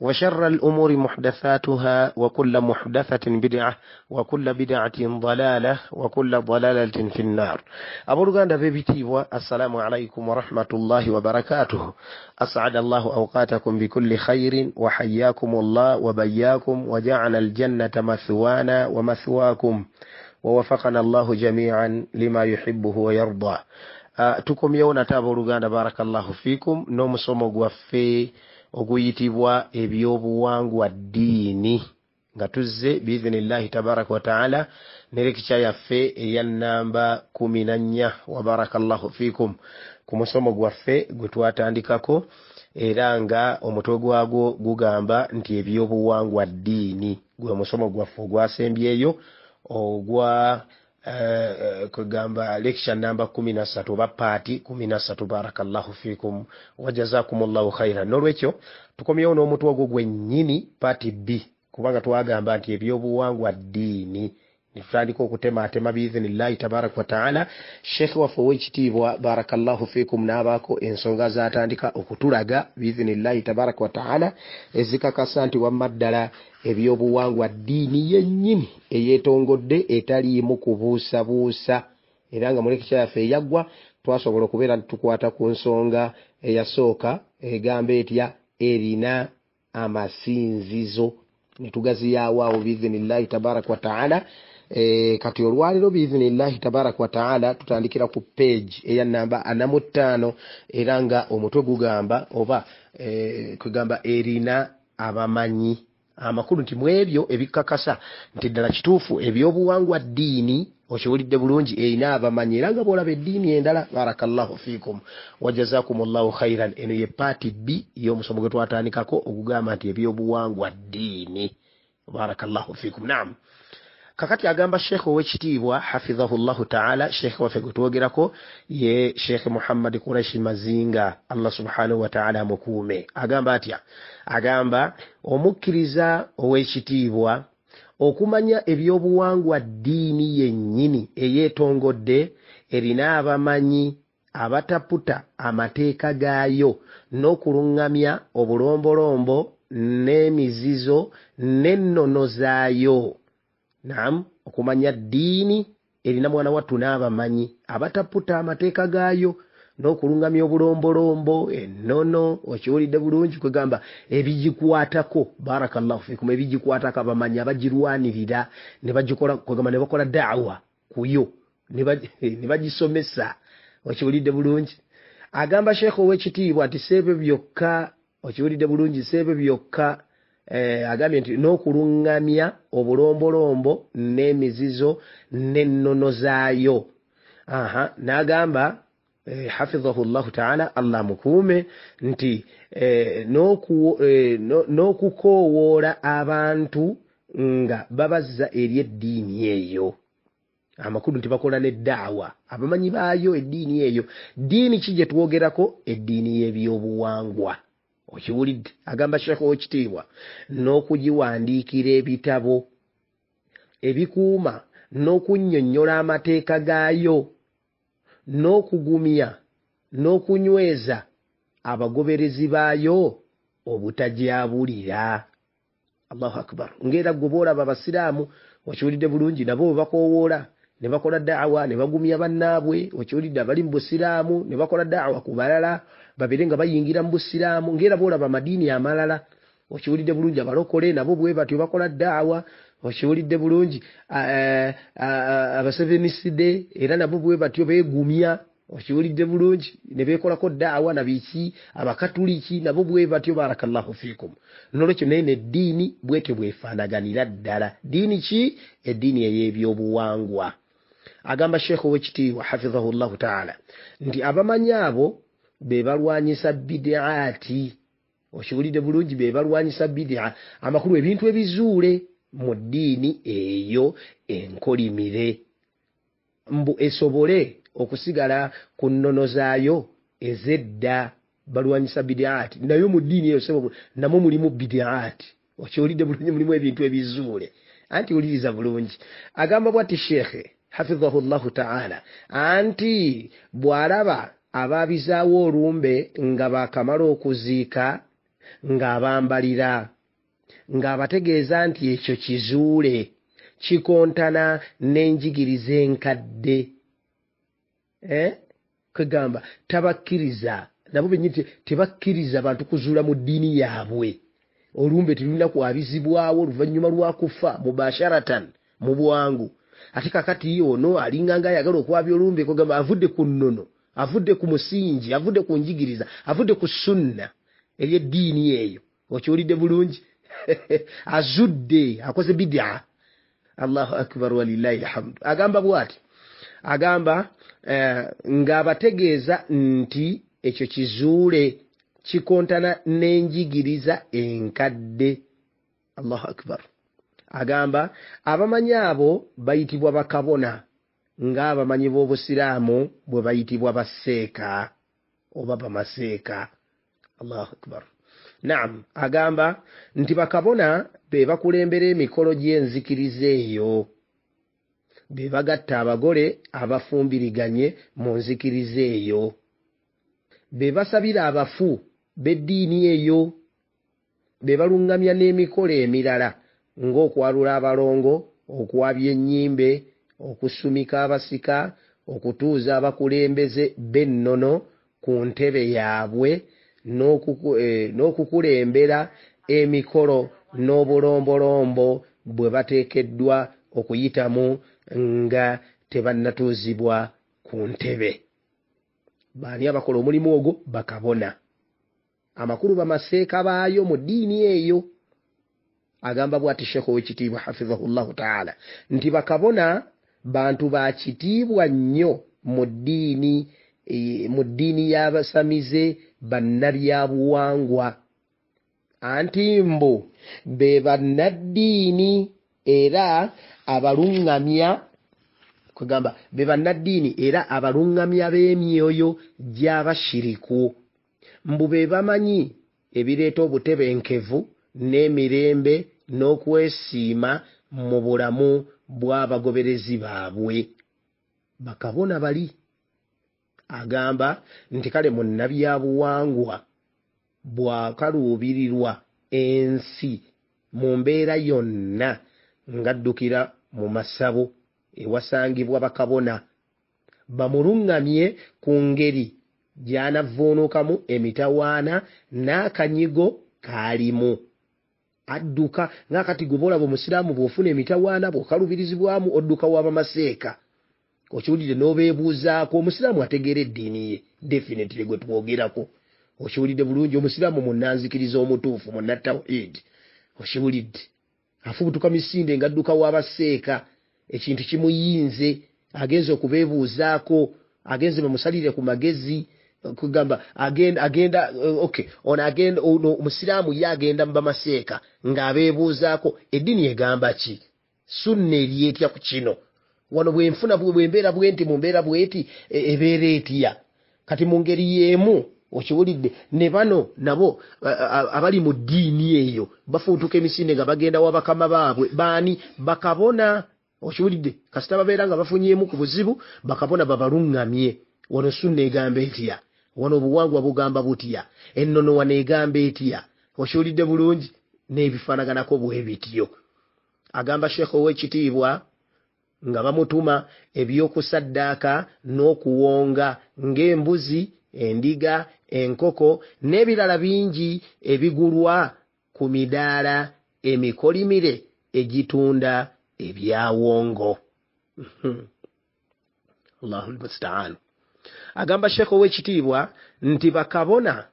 وشر الأمور محدثاتها وكل محدثة بدعة وكل بدعة ضلالة وكل ضلالة في النار. أبرغان بيبتيوا السلام عليكم ورحمة الله وبركاته. أسعد الله أوقاتكم بكل خير وحياكم الله وبياكم وجعل الجنة مثوانا ومثواكم ووفقنا الله جميعا لما يحبه ويرضى. tukomyewo nate abooluganda barakallahu fikum n'omusomo gwaffe oguyitibwa ebyobuwangwa ddiini nga tuzze biizinillahi tabaraka wataala nerekikya yaffe eya namba kumi na nnya wa barakallahu fikum ku musomo gwaffe gwe twatandikako era nga omutwe gwagwo gugamba nti ebyobuwangwa ddiini. Gwe musomo gwaffe ogwasembyeyo ogwa Uh, kugamba lecture namba kumi na satu oba paati kumi na satu barakallahu fikum wajazakum llahu khairan. Nolwekyo tukomyewo n'omutwe ogwo gwennyini paati b kubanga twagamba nti ebyobuwangwa ddiini nitutandika okutematema biizinillahi tabaraka wataala sheekhe waffe owekitiibwa barakallahu fikum n'abaako ensonga zatandika okutulaga biizinillahi tabaraka wataala ezikakasa nti wamma ddala ebyobuwangwa ddiini yennyini eyeetongodde etaliimu kubuusabuusa era nga mulekikya yaffe eyaggwa twasobola okubeera tukwata ku nsonga eyasooka egamba etya? Erina amasinzizo. Netugaziyaawo awo biizinillahi tabaraka wataala E, kati olwaliro biizinillahi tabaraka wataala tutandikira ku page eya namba ana mu ttaano era nga omutwe gugamba oba e, kugamba erina abamanyi. Amakulu nti mu ebyo ebikakasa nti ddala kituufu ebyobuwangwa ddiini okiwulidde bulungi erina abamanyi era nga bwolaba eddiini endala barakallahu fikum wajazakum llahu khairan eno ye paati b y'omusomo gwe twatandikako ogugamba nti ebyobuwangwa ddiini. Barakallahu fikum naam kakati agamba sheekhe owekitiibwa hafidhahu llahu taala sheekhe waffe gwe twogerako ye sheekhe muhammadi kuraishi mazinga allah subhanahu wataala amukuume. Agamba atya? Agamba omukkiriza owekitiibwa okumanya ebyobuwangwa ddiini yennyini eyeetongodde erina abamanyi abataputa amateeka gaayo n'okuluŋŋamya obulombolombo n'emizizo n'ennono zaayo naam okumanya ddiini erina mwana wattu n'abamanyi abataputa amateeka gaayo n'okuluŋgamya obulombolombo ennono okiwulidde bulungi kwegamba ebigikwatako barakallahu fikum ebigikwatako abamanyi abagirwanirira nebagikola kwegamba ne bakola daawa kuyo ne bagisomesa okiwulidde bulungi. Agamba sheekhe ow'ekitiibwa nti seebyo byokka okiwulidde bulungi seebyo byokka agambye nti n'okuluŋŋamya obulombolombo n'emizizo n'ennono zaayo. Aha n'agamba eh, hafidhahu llahu taala allah mukuume nti eh, n'okukoowoola eh, no, abantu nga babazza eri eddiini eyo. Amakulu nti bakola n'eddaawa abamanyi baayo eddiini eyo. Ddiini ki gye twogerako? Eddiini y'ebyobuwangwa okiwulidde. Agamba sheekh owekitiibwa n'okugiwandiikira ebitabo ebikuuma n'okunnyonnyola amateeka gaayo n'okugumya n'okunyweza abagoberezi baayo obutagyabulira. Allahu akbar. Ngaera gwe boolaba abasiraamu okiwulidde bulungi nabo bwe bakowoola ne bakola daawa ne bagumya bannaabwe okiwulidde abali mu busiraamu ne bakola daawa ku balala babeere nga bayingira mu busiraamu ngaera boolaba amadiini amalala okiwulidde bulungi abalokole nabo bwe batyo bakola daawa okiwulidde bulungi abaseveniside era nabo bwe batyo beegumya okiwulidde bulungi ne beekolako daawa nabiki abakatuliki nabo bwe batyo barakallahu fikum nolwekyo naye neddiini bwetyo bwefaanaganira ddala. Diini ki? Eddiini ey'ebyobuwangwa. Agamba sheekhu owekitiibwa hafidhahu llahu taala nti abamanyi abo be balwanyisa bidiaati okiwulidde bulungi be balwanyisa bidia amakulu ebintu ebizuule mu ddiini eyo enkolimire. Mbu esobole okusigala ku nnono zaayo ezedda balwanyisa bidiaati naye mu ddiini eyo namwo mulimu bidiaati okiwulidde bulungi mulimu ebintu ebizuule. Anti wuliriza bulungi. Agamba bwati sheekhe hafidhahu llahu taala anti bw'alaba abaabizaawo olumbe nga baakamala okuziika ng'abambalira ng'abategeeza nti ekyo kizuule kikontana n'enjigiriza enkadde eh? kwegamba tabakkiriza nabo benyini tebakkiriza bantu kuzuula mu ddiini yaabwe. Olumbe terulina kwabizibwawo oluvannyuma lwakufa mubasharatan mu bwangu. Ate kakati ono alinganga ayagala okwabya olumbe kwegamba avudde ku nnono avudde ku musingi avudde ku njigiriza avudde ku sunna. Ey'eddiini eyo. Okiwulidde bulungi. Azudde akoze bidia allahu akbar walillahi lhamdu agamba bwati? Agamba eh, ng'abategeeza nti ekyo kizuule kikontana n'enjigiriza enkadde. Allahu akbar. Agamba abamanyi abo bayitibwa bakabona ng'abamanyi b'obusiraamu bwe bayitibwa baseeka oba bamaseeka. Allahu akbar. Naam agamba nti bakabona be bakulembera emikolo gy'enzikiriza eyo. Be bagatta abagole abafumbiriganye mu nzikiriza eyo. Be basabira abafu b'eddiini eyo. Be baluŋŋamya n'emikolo emirala ng'okwalula abalongo okwabya ennyimbe okusumika abasika okutuuza abakulembeze b'ennono ku ntebe yaabwe n'okukulembera emikolo n'obulombolombo bwe bateekeddwa okuyitamu nga tebannatuuzibwa ku ntebe. Baani abakola omulimu ogwo? Bakabona. Amakulu bamaseeka baayo mu ddiini eyo. Agamba bwati sheekhu owekitiibwa hafidhahu llahu taala nti bakabona bantu ba kitiibwa nnyo mu ddiini mu ddiini y'abasamize bannabyabuwangwa. Anti mbu be bannaddiini era abaluŋŋamya kugamba be bannaddiini era abaluŋŋamya b'emyoyo gy'abashiriku. Mbu be bamanyi ebireeta obutebenkevu n'emirembe n'okwesiima mu bulamu bw'abagoberezi baabwe. Bakabona bali. Agamba nti kale munnabyabuwangwa bw'akaluubirirwa ensi mu mbeera yonna ng'addukira mu masabo ewasangibwa bakabona. Bamuluŋŋamye ku ngeri gy'anavvuunukamu emitawaana n'akanyigo kaalimu adduka ng'akati gwe boolaba omusiraamu bw'ofuna emitawaana bw'okalubirizibwamu odduka w'abamaseeka. Okiwulire n'obeebuuzaako omusiraamu ategeera eddiini ye definitely gwe twogerako okiwulidde bulungi omusiraamu munnanzikiriza omutuufu munnatawhid okiwulidde afubutuka misinde ng'adduka w'abaseeka ekintu kimuyinze agenze okubeebuuzaako agenze bamusalire ku magezi kugamba agenda agenda okay. Ono agenda ono omusiraamu ye agenda mu bamaseeka ng'abeebuuzaako eddiini egamba ki? Sunna eryetya ku kino? Wano bwenfuna bwembeera bwenti mu mbeera bweti ebeera etya? Kati mu ngeri y'emu okiwulidde ne bano nabo abali mu ddiini eyo bafuutuka emisinde nga bagenda wa bakama baabwe. Baani? Bakabona okiwulidde kasita babeera nga bafunyemu ku buzibu bakabona babaluŋŋamye. Wano sunna egamba etya wano obuwangwa bugamba butya? Ennono wano egamba etya? Okiwulidde bulungi n'ebifaanaganako bwe bityo. Agamba sheekh ow'ekitiibwa nga bamutuma ebyokusaddaaka n'okuwonga ng'embuzi endiga enkoko n'ebirala bingi ebigulwa ku midaala emikolimire egitunda ebyawongo. Allahu lmustaan agamba sheekh ow'ekitiibwa nti bakabona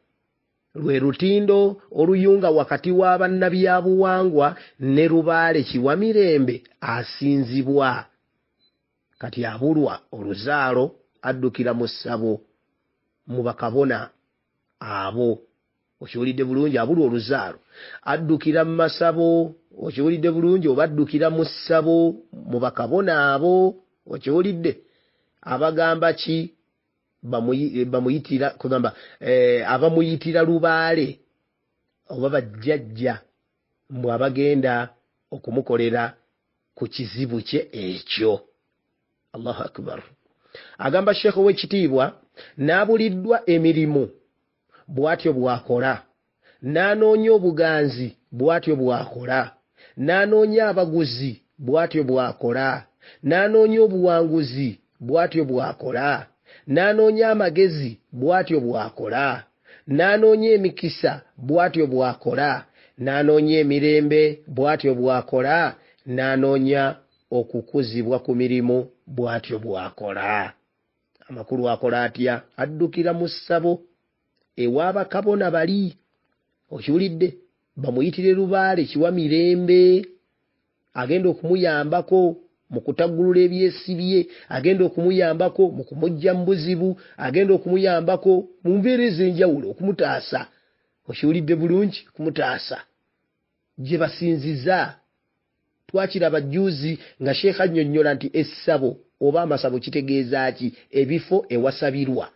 lwe lutindo oluyunga wakati w'abannabyabuwangwa ne lubaale kiwamirembe asinzibwa. Kati abulwa oluzaalo addukira mu ssabo mu bakabona abo. Okiwulidde bulungi abulwa oluzaalo addukira mu masabo? Okiwulidde bulungi oba addukira mu ssabo mu bakabona abo? Okiwulidde? Abagamba ki bamuyitira kugamba eh, abamuyitira lubaale oba bajjajja mbwe abagenda okumukolera ku kizibu kye ekyo. Allahu akbar. Agamba sheekh ow'ekitiibwa n'abuliddwa emirimu bw'atyo bw'akola. N'anoonya obuganzi bw'atyo bw'akola. N'anoonya abaguzi bw'atyo bw'akola. N'anoonya obuwanguzi bw'atyo bw'akola n'anoonya amagezi bw'atyo bw'akola. N'anoonya emikisa bw'atyo bw'akola. N'anoonya emirembe bw'atyo bw'akola. N'anoonya okukuzibwa ku mirimu bw'atyo bw'akola. Amakulu akola atya? Addukira mu ssabo. Ewaabakabona bali? Okiwulidde bamuyitire lubaale kiwa mirembe. Agenda okumuyambako mu kutaggulula ebyesibye agenda okumuyambako mu kumugja mu buzibu agenda okumuyambako mu mbeera ez'enjawulo okumutaasa. Okiwulidde bulungi okumutaasa gye basinziza twakiraba jjuuzi nga sheekha annyonnyola nti essabo oba amasabo kitegeeza ki? Ebifo ewasabirwa.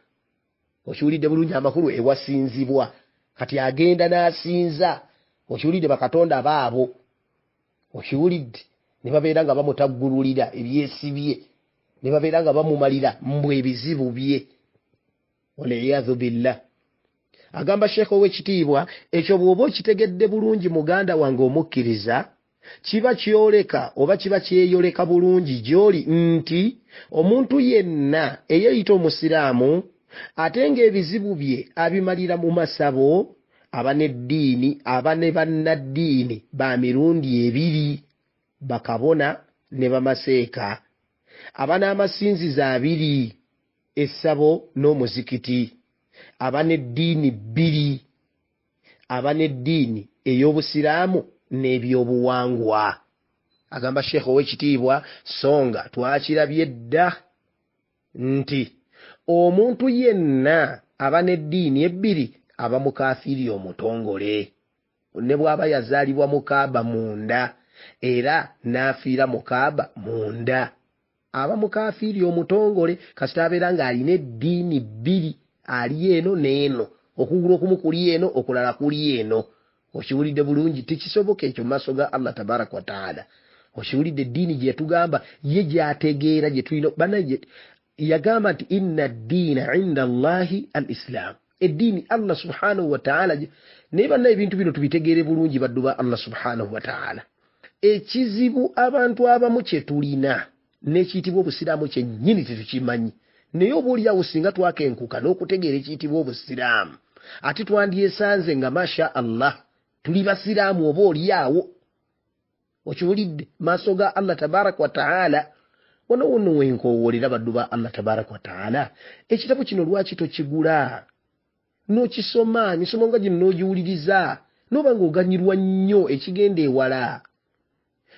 Okiwulidde bulungi amakulu ewasinzibwa. Kati agenda n'asinza. Okiwulidde bakatonda baabo. Okiwulidde ne babeera nga bamutaggululira ebyesibye ne babeera nga bamumalira mbwe ebizibu bye. Waliyadhu billah. Agamba sheekha ow'ekitiibwa ekyo bw'oba okitegedde bulungi muganda wange omukkiriza kiba kyoleka oba kiba kyeyoleka bulungi gy'oli nti omuntu yenna eyeeyita omusiraamu ate ng'ebizibu bye abimalira mu masabo aba n'eddiini aba ne bannaddiini ba mirundi ebiri bakabona ne bamaseeka. Aba n'amasinzizo abiri essabo n'omuzikiti. Aba n'eddiini bbiri aba n'eddiini ey'obusiraamu n'ebyobuwangwa. Agamba sheekh ow'ekitiibwa songa twakirabye dda. Nti omuntu yenna aba n'eddiini ebbiri aba mukafiiri omutongole. Ne bw'aba yazaalibwa mukaaba munda era n'afiira mukaaba munda. Aba mukafiiri omutongole kasita abeera ng'alina eddiini bbiri ali eno n'eno. Okugulu okumu kuli eno okulala kuli eno. Okiwulidde bulungi tekisoboka ekyo mumaaso ga allah tabaraka wataala okiwulidde eddiini gyetugamba ye gyategeera gyetulina banaye yagamba nti inna ddiina inda allahi al islaamu eddiini allah subhanahu wataala naye banna ebintu bino tubitegeere bulungi baddu ba allah subhanahu wataala ekizibu abantu abamu kyetulina n'ekiyitibwa obusiraamu kyennyini tetukimanyi naye oba oliawo singa twakenkuka n'okutegeera ekiyitibwa obusiraamu ate twandyesanze nga masha allah tuli basiraamu oba oliawo okiwulidde maaso ga allah tabaraka wataala wona wono wenkowoolera baddu ba allah tabaraka wataala ekitabo kino lwaki tokigula? N'okisoma misomo nga gino n'ogiwuliriza n'oba ng'oganyirwa nnyo ekigenda ewala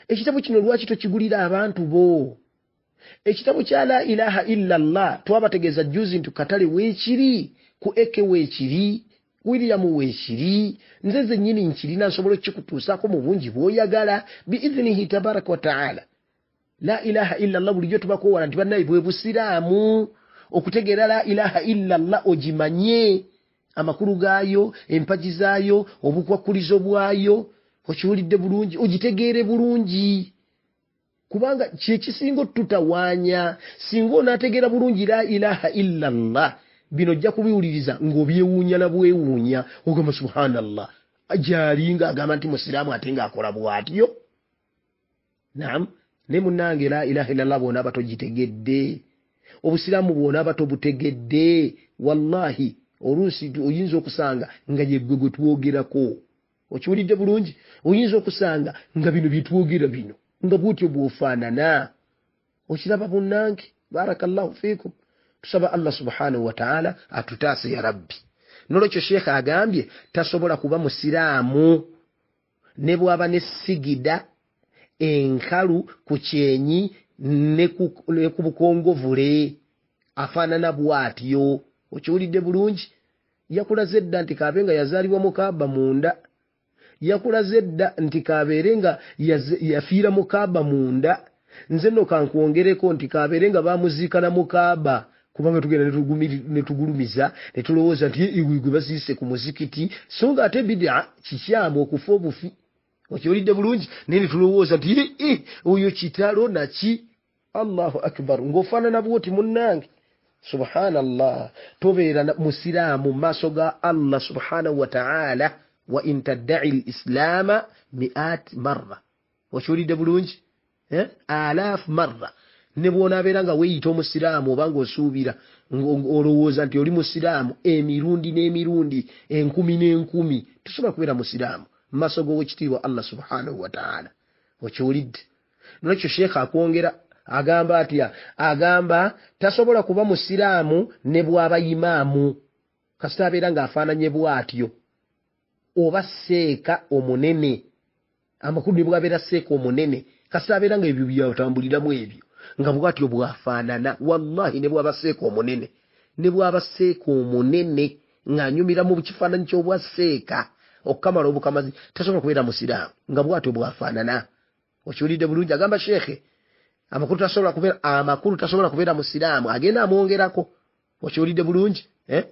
ekitabo kino lwaki tokigulira abantu bo? Ekitabo kya la ilaha illa llah twabategeeza juzi nti katale weekiri ku eke weekiri wiriyamu weekiri nze zennyini nkirina nsobola okukikutuusaako mu bungi bw'oyagala biizinihi tabaraka wataala la ilaha illa llah bulijjo tubakoowala nti bannaye bwe busiraamu okutegeera la ilaha illa llah ogimanye amakulu gaayo empagi zaayo obukwakkulizo bwayo okiwulidde bulungi ogitegeere bulungi. Kubanga kyekisinga otutawaanya singa onaategeera bulungi la ilaha illa llah bino ojja kubiwuliriza ng'obyewuunya na bwewuunya. Ogamba subhanallah. Gyali ngaagamba nti musiraamu ate ngaakola bw'atyo. Nam ne munnange la ilaha illallah bw'onaaba togitegedde. Obusiraamu bw'onaaba tobutegedde. Wallahi oluusi oyinza okusanga nga yeggwe gwe twogerako okiwulidde bulungi oyinza okusanga nga bino byetwogera bino nga bwotyo bw'ofaanana. Okiraba bunnange barakallahu fiikum. Tusaba allah subhanahu wataala atutaase ya rabbi. Nolwekyo sheekha agambye tasobola kuba musiraamu. Ne bw'aba ne sigida enkalu ku kyenyi ne ku bukongovule afaanana bw'atyo. Okiwulidde bulungi? Yakulaze edda nti kaabe nga yazaalibwa mukaaba munda yakulaze edda nti kabeere nga yafiira mukaaba munda. Nze nno kankwongereko nti kabeere nga bamuziikana mukaaba. Kubanga tugenda netugulumiza netulowooza nti iwe gwe baziise ku muzikiti. So nga ate bidia kikyamu okufa obufi. Okiwulidde bulungi naye netulowooza nti oyo kitalo naki allahu akbar ng'ofaanana bwoti munnange. Subhanallah tobeera musiraamu mu maaso ga allah subhanahu wataala wa in taddai lislaama miat marra. Okiwulidde bulungi? Eh? alaafu marra. Ne bwonaabeera nga weeyita omusiraamu oba ngaosuubira olowooza nti oli musiraamu emirundi n'emirundi enkumi n'enkumi tosobola kubeera musiraamu mu maaso g'owekitiibwa allah subhanahu wataala okiwulidde nolwekyo sheekha akwongera agamba atya? Agamba tasobola kuba musiraamu ne bw'aba imaamu. Kasita abeera ng'afaananye bw'atyo oba seeka omunene. Amakulu ne bw'abeera seeka omunene. Kasita abeera nga ebyo byatambuliramu ebyo. Nga bw'atyo bw'afaanana. Wallahi ne bw'aba seeka omunene. Ne bw'aba seeka omunene ng'anyumira mu kifaananyi ky'obwa seeka. Okukamala obukamazi tasobola kubeera musiraamu. Nga bw'atyo bw'afaanana. Okiwulidde bulungi. Agamba sheekhe amakulu tasobola kubeera amakulu tasobola kubeera musiraamu. Agenda amwongerako. Okiwulidde bulungi eh?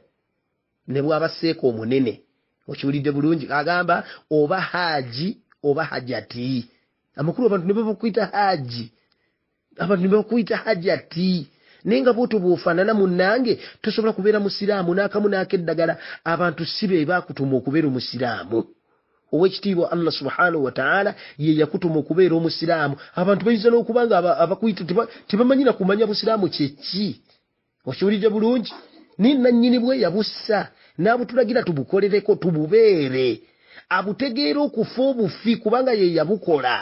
ne bw'aba seeka omunene okiwulidde bulungi agamba oba haaji oba hajati amakulu abantu ne babakuyita haaji. Abantu ne bakuyita hajati naye nga bwotyo bwofaanana munnange tosobola kubeera musiraamu n'akamu n'akeddagala. Abantu si be baakutuma okubeera omusiraamu. Owekitiibwa allah subhanahu wataala ye yakutuma okubeera omusiraamu. Abantu bayinza n'okuba nga abakuyita tebamanyira kumanya busiraamu kyeki okiwulidde bulungi? Naye nannyini bwe yabussa n'abutulagira tubukolereko tububeere. Abutegeera okufa obufi kubanga ye yabukola.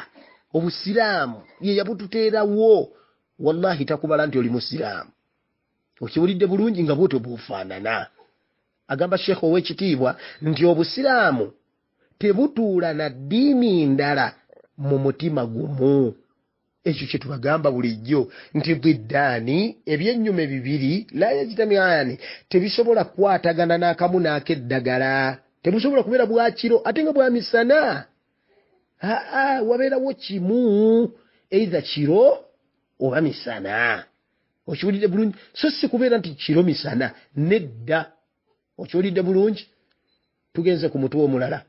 Obusiraamu ye yabututeerawo. Wallahi takubala nti oli musiraamu. Okiwulidde bulungi nga bwotyo bufaanana agamba sheekha ow'ekitiibwa nti obusiraamu tebutuula na ddiini ndala mu mutima gumu ekyo kye tubagamba bulijjo nti biddaani ebyennyume bibiri la yajitamiani tebisobola kukwatagana n'akamu n'akeddagala. Tebusobola kubeera bwakiro ate nga bwamisana aa wabeerawo kimu eitha kiro oba misana. Okiwulidde bulungi? So si kubeera nti kiro misana nedda. Okiwulidde bulungi? Tugenze ku mutwe omulala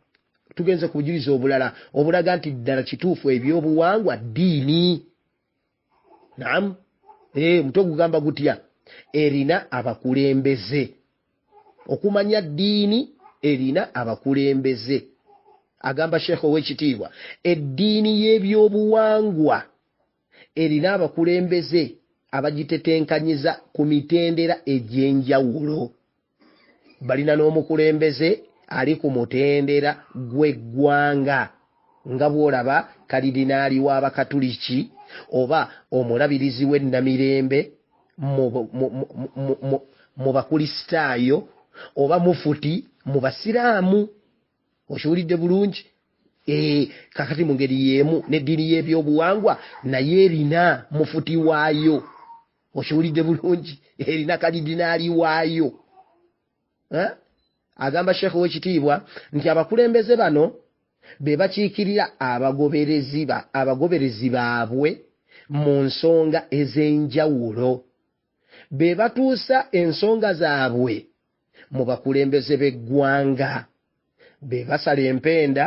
tugenze ku bujulizi obulala obulaga nti ddala kituufu ebyobuwangwa ddiini. Naam. Ee mutwe gugamba gutya? Erina abakulembeze. Okumanya ddiini erina abakulembeze. Agamba sheekh ow'ekitiibwa eddiini y'ebyobuwangwa erina abakulembeze abagitetenkanyiza ku mitendera egy'enjawulo. Balina n'omukulembeze ali ku mutendera gw'eggwanga nga bw'olaba kalidinaali w'abakatuliki oba omulabirizi w'ennamirembe mu bakulisitaayo oba mufuti mu basiraamu. Okiwulidde bulungi? Ee kakati mu ngeri y'emu n'eddiini y'ebyobuwangwa naye erina mufuti waayo. Okiwulidde bulungi? Erina kalidinaali waayo. Eh? Agamba sheekh ow'ekitiibwa nti abakulembeze bano be bakiikirira abagoberezi baabwe mu nsonga ez'enjawulo. Be batuusa ensonga zaabwe mu bakulembeze b'eggwanga. Be basala empenda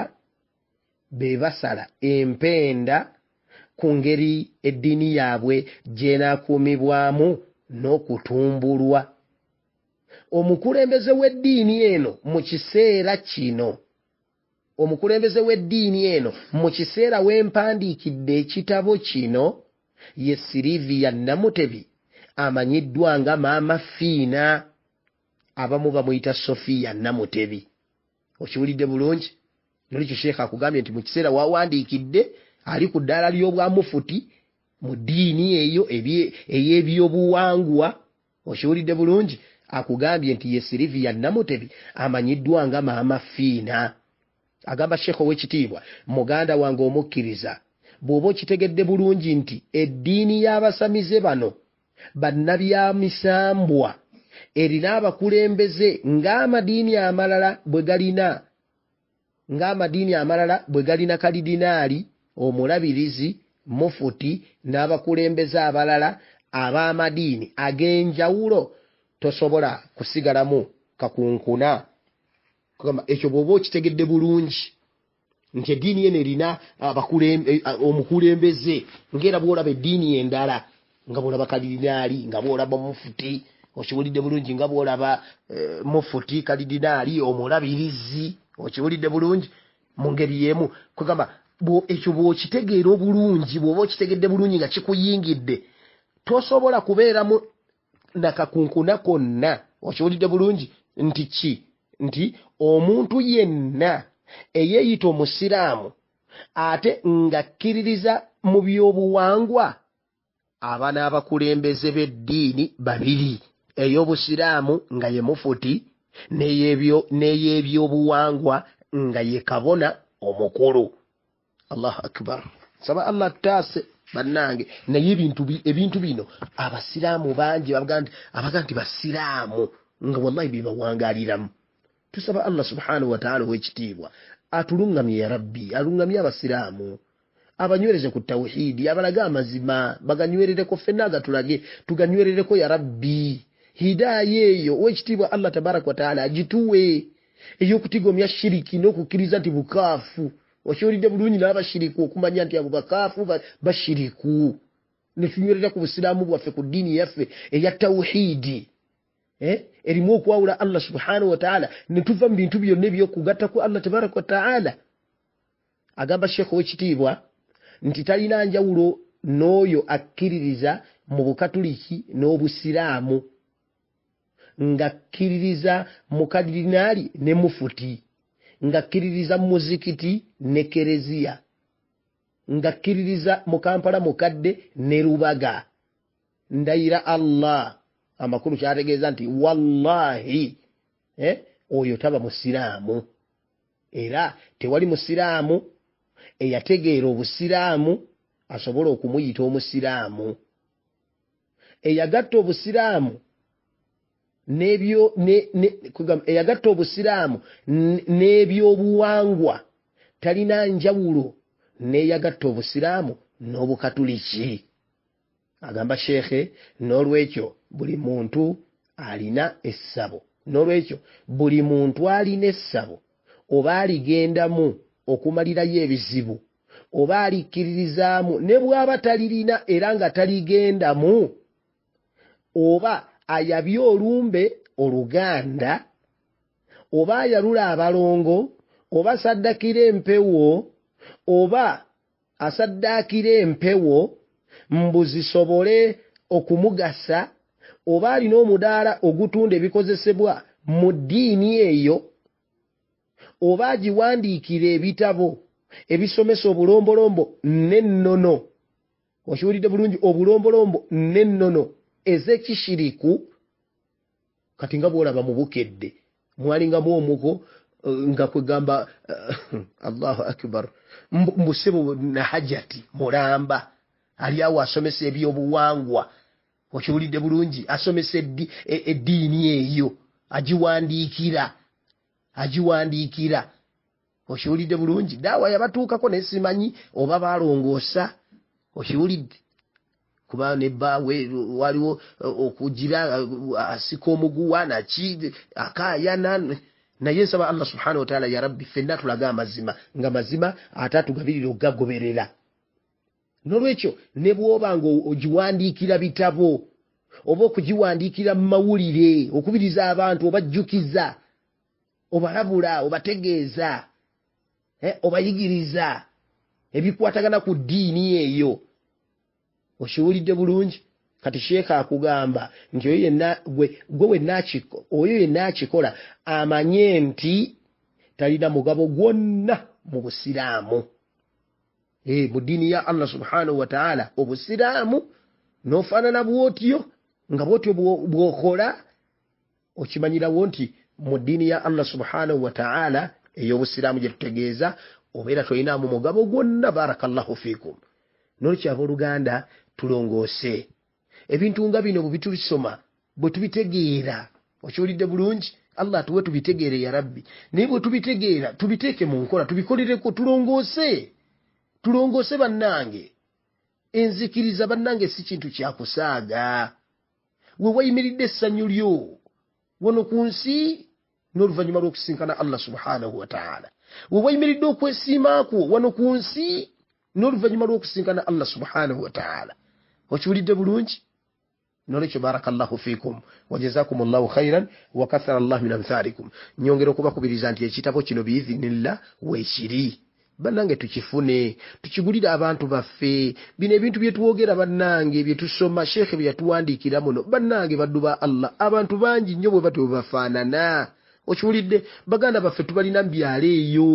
be basala empenda ku ngeri eddiini yaabwe gy'enaakuumibwamu n'okutumbulwa omukulembeze w'eddiini eno mu kiseera kino. Omukulembeze w'eddiini eno mu kiseera wempandiikidde ekitabo kino ye siriviya namutebi amanyiddwa nga maama fiina abamu bamuyita sofiya namutebi. Okiwulidde bulungi? Nolikyo sheekha akugambye nti mu kiseera wawandiikidde ali ku ddaala ly'obwamufuti mu ddiini eyo ey'ebyobuwangwa. Okiwulidde bulungi akugambye nti ye siriviya namutebi amanyiddwa nga maama fiina. Agamba sheekha ow'ekitiibwa muganda wange omukkiriza bw'oba okitegedde bulungi nti eddiini y'abasamize bano bannabyamisambwa erina abakulembeze ng'amadiini amalala bwe galina ng'amadiini amalala bwe galina kalidinaali omulabirizi mufuti n'abakulembeze abalala ab'amadiini ag'enjawulo tosobola kusigalamu kakunkuna. Ekyo bw'oba okitegedde bulungi nti eddiini yeno erina omukulembeze ngaera bwolaba eddiini endala nga bwolaba kalidinaali nga bwolaba mufuti okiwulidde bulungi nga bwolaba mufuti kalidinaali omulabirizi okiwulidde bulungi mu ngeri y'emu. Kugamba ekyo bw'okitegeera obulungi bw'oba okitegedde bulungi nga kikuyingidde tosobola kubeeramu nakakunkuna konna okiwulidde bulungi nti ki? Nti omuntu yenna eyeeyita omusiraamu ate ng'akkiririza mu by'obuwangwa aba n'abakulembeze b'eddiini babiri ey'obusiraamu nga ye mufuti n'ey'ebyobuwangwa nga ye kabona omukulu. Allahu akbar. Saba allah attaase bannange naye ebintu bino abasiraamu bangi abaga nti basiraamu nga wallahi byebawangaliramu tusaba allah subhanahu wataala owekitiibwa atuluŋŋamye ya rabbi aluŋŋamye abasiraamu abanywereze ku tawhidi abalage amazima baganywerereko ffenna agatulage tuganywerereko ya rabbi. Hidaaya eyo owekitiibwa allah tabaraka wataala agituwe ey'okutigomya shiriki n'okukkiriza nti bukaafu okiwulidde bulungi n'abashiriku okumanya nti abo bakaafu bashiriku. Netunywerera ku busiraamu bwaffe ku ddiini yaffe eya tawhidi erimu okwawula allah subhanahu wataala netuva mu bintu byonna ebyokugattaku allah tabaraka wataala agamba sheekh owekitiibwa nti talina njawulo n'oyo akkiririza mu bukatuliki n'obusiraamu ng'akkiririza mu kadinaali ne mufuti ng'akkiririza mu muzikiti ne kereziya ng'akkiririza mu kampala mukadde ne rubaga. Ndayira allah. Amakulu kyategeeza nti wallahi eh, oyo taba musiraamu. Era tewali musiraamu eyategeera obusiraamu asobola okumuyita omusiraamu. Eyagatta obusiraamu n'ebyo eyagatta obusiraamu n'ebyobuwangwa talina njawulo. N'eyagatta obusiraamu n'obukatuliki. Agamba sheekhe n'olwekyo buli muntu alina essabo. N'olwekyo buli muntu alina essabo oba aligendamu okumalirayo ebizibu oba alikkiririzaamu ne bw'aba talirina era nga taligendamu oba ayabye olumbe oluganda oba ayalula abalongo oba asaddakira empewo oba asaddaakira empewo mbu zisobole okumugasa oba alina omudaala ogutunda ebikozesebwa mu ddiini eyo oba agiwandiikira ebitabo ebisomesa obulombolombo n'ennono. Okiwulidde bulungi obulombolombo n'ennono ez'ekishiriku kati nga bwolaba mu bukedde mwalingamu omuko nga kwegamba allahu akbar mbusebo nahajati mulamba ali awo asomesa ebyobuwangwa okiwulidde bulungi asomesa eddiini eyo agiwandiikira agiwandiikira okiwulidde bulungi. Daawa yabatuukako naye simanyi oba balongoosa okiwulidde kuba nebbawe waliwo okugira asika omuguwa naki akaayana naye nsaba allah subhanahu wataala ya rabbi ffenna tulaga amazima nga mazima ate atugabirira okugagoberera nolwekyo ne bwoba nga ogiwandiikira bitabo oba okugiwandiikira mu mawulire okubiriza abantu obajjukiza obalabula obategeeza eh, obayigiriza ebikwatagana ku ddiini eyo okiwulidde bulungi. Kati sheeka akugamba nti oyo gwe oyo yenna akikola amanye nti talina mugabo gwonna mu busiraamu. E, mu ddiini ya allah subhanahu wataala obusiraamu n'ofaanana bwotyo nga bwotyo bw'okola okimanyirawo nti mu ddiini ya allah subhanahu wataala ey'obusiraamu gye tutegeeza obeera tolinamu mugabo gwonna barakallahu fiikum nolwekyo oluganda tulongoose. Ebintu nga bino bwe bitubisoma bwe tubitegeera okiwulidde bulungi? Allah atuwe tubitegeere ya rabbi. Naye bwe tubitegeera tubiteeke mu nkola tubikolereko tulongoose. Tulongoose bannange. Enzikiriza bannange si kintu kyakusaaga we wayimiridde essanyu lyo wano ku nsi n'oluvannyuma lw'okusinkana allah subhanahu wataala we wayimiridde okwesiimaakwo wano ku nsi n'oluvannyuma lw'okusinkana allah subhanahu wataala okiwulidde bulungi? Nolwekyo barakallahu fiikum wajazakum llahu khairan wakathara llahu min amthalikum. Nyongera okubakubiriza nti ekitabo kino biidhinillah weekiri. Bannange tukifune tukigulire abantu baffe. Bino ebintu byetwogera bannange byetusoma sheekhe bye yatuwandiikira muno bannange baddu ba allah abantu bangi nnyo bwe batyo bwebafaanana okiwulidde baganda baffe tubalina mubyalo eyo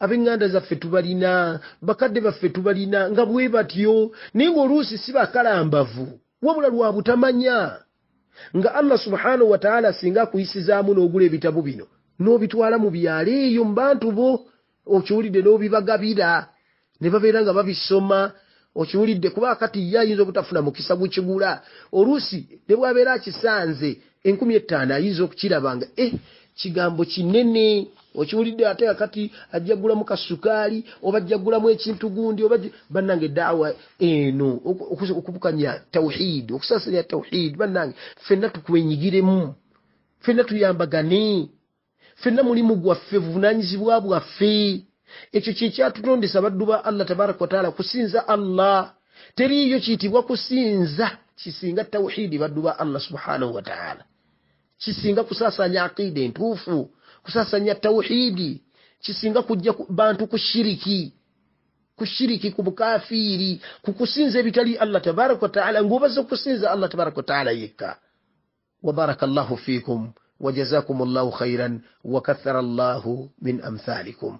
ab'eŋŋanda zaffe tubalina bakadde baffe tubalina nga bwe batyo naye ng'oluusi si bakalambavu wabula lwa butamanya nga allah subhanahu wataala singa akuyisizaamu n'ogula ebitabo bino n'obitwala mu byalo eyo mu bantu bo okiwulidde n'obibagabira ne babeera nga babisoma okiwulidde kuba kati ye ayinza obutafuna mukisa gukigula oluusi ne bwabeera akisanze enkumi ettaano ayinza okukiraba nga e kigambo kinene okiwulidde ate akati ajja gulamu kasukaali oba ajja gulamu ekintu gundi oba bannange daawa eno okubukanya tawhidi okusasanya tawhidi bannange ffenna tukwenyigiremu ffenna tuyambagane ffenna mulimu gwaffe buvunanyizibwa bwaffe. Ekyo kyekyatutondesa baddu ba allah tabaraka wataala kusinza allah. Teriiyo kiyitibwa kusinza kisinga tawhidi baddu ba allah subhanahu wataala kisinga kusasanya aqida entuufu kusasanya tawhidi kisinga kujja bantu kushiriki kushiriki ku bukafiiri kukusinza ebitali allah tabaraka wataala ngaobaza okusinza allah tabaraka wataala yekka wabaraka llahu fiikum wajazakum llahu khairan wakathara llahu min amthalikum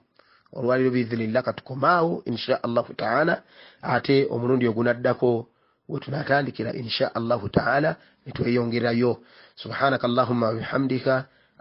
olwaliro biidhinillah katukomaawo insha allahu taala ate omulundi ogunaddako wetunatandikira insha allahu taala netweyongerayo subhanaka allahumma wabihamdika